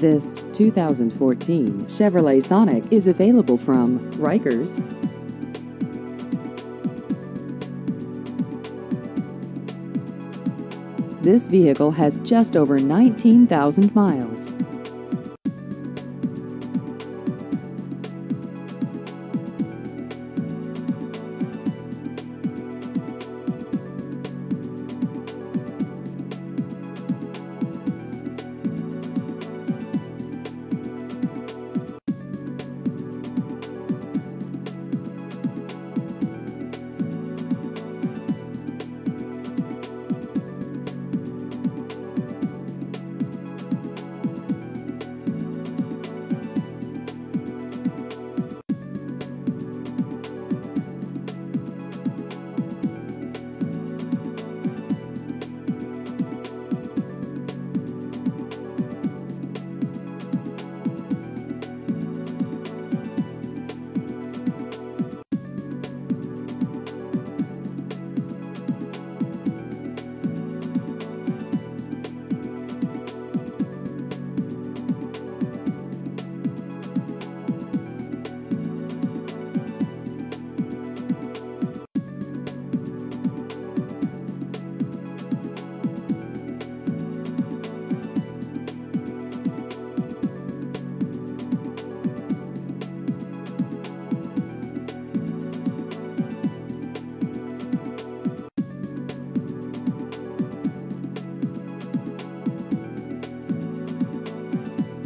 This 2014 Chevrolet Sonic is available from Riker's. This vehicle has just over 19,000 miles.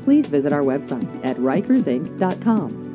Please visit our website at rikersinc.com.